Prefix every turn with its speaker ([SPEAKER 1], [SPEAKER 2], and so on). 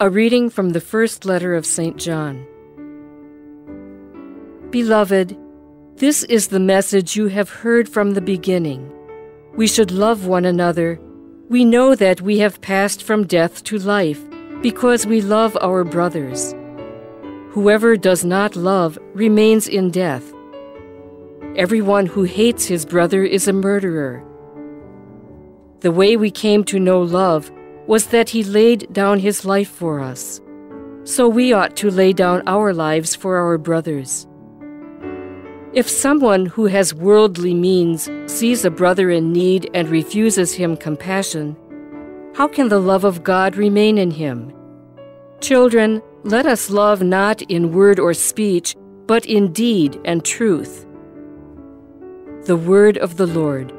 [SPEAKER 1] A reading from the first letter of St. John. Beloved, this is the message you have heard from the beginning. We should love one another. We know that we have passed from death to life because we love our brothers. Whoever does not love remains in death. Everyone who hates his brother is a murderer. The way we came to know love was that he laid down his life for us. So we ought to lay down our lives for our brothers. If someone who has worldly means sees a brother in need and refuses him compassion, how can the love of God remain in him? Children, let us love not in word or speech, but in deed and truth. The Word of the Lord.